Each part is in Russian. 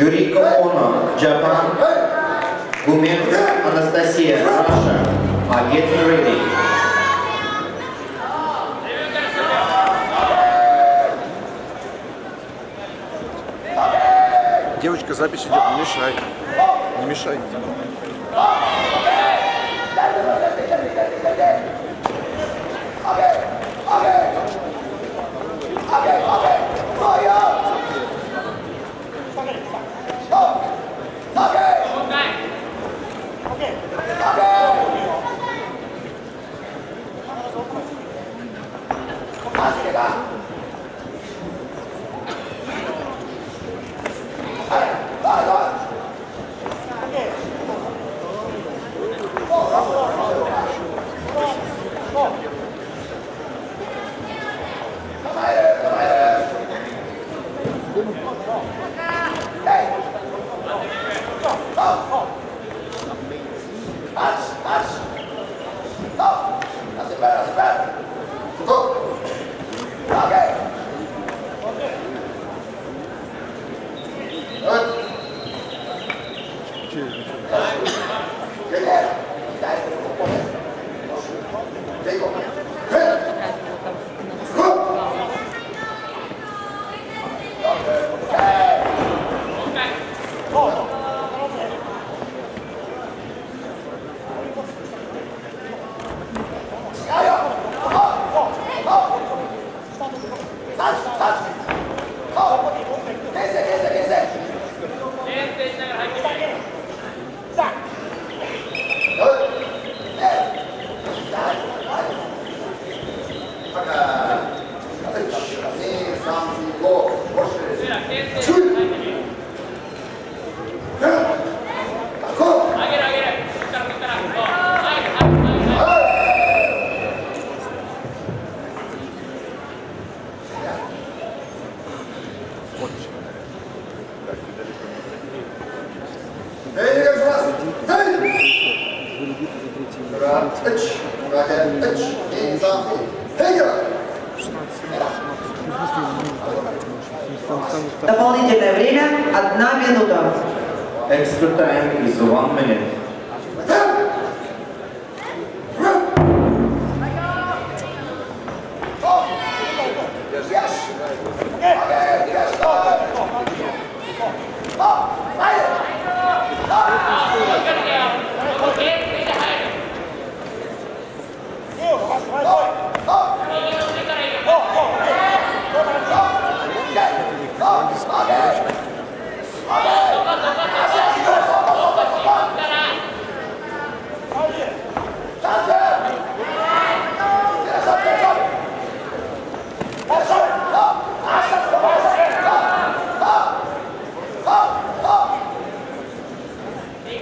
Yuriko Ono, Japan. Gumenko Anastasia, Russia, are getting ready. Девочка, запись идет, не мешай. Не мешай. 回せれば、はい、Oh! Давайте. Дополнительное время – одна минута. Extra time is one minute.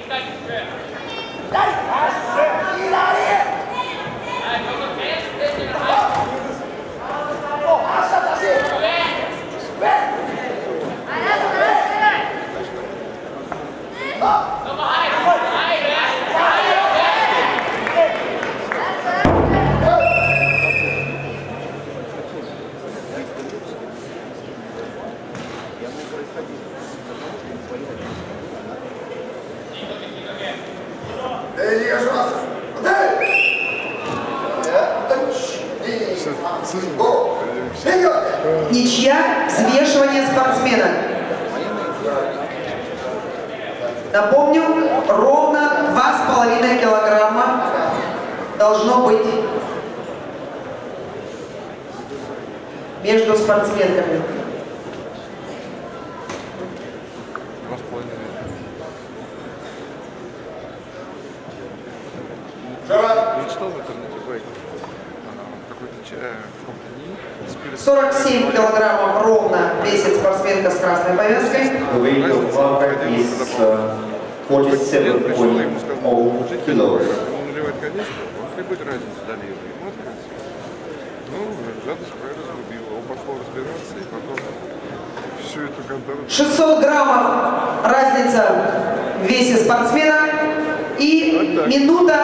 That's it. Ничья, взвешивание спортсмена. Напомню, ровно 2,5 килограмма должно быть между спортсменками. Читал в интернете в какой-то ча- в каком-то дни спирт 47 килограммов ровно весит спортсменка с красной повязкой. The weight of Barbara is 47.0 kilos. Он наливает канистру, он хлебает разницу долил. Ему отказывается. Ну, жадность правильно разрубила. Он пошел разбираться и потом всю эту контору 600 граммов разница в весе спортсмена и минута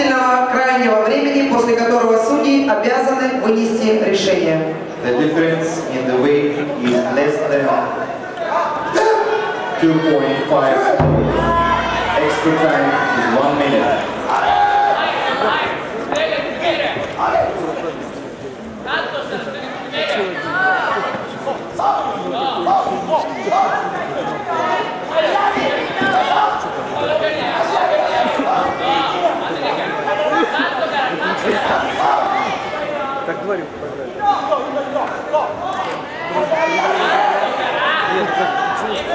дополнительного крайнего времени, после которого судьи обязаны вынести решение. The difference in the weight is less than 2.5 Extra time is 1 minute. Так говорим в программе. Нет, так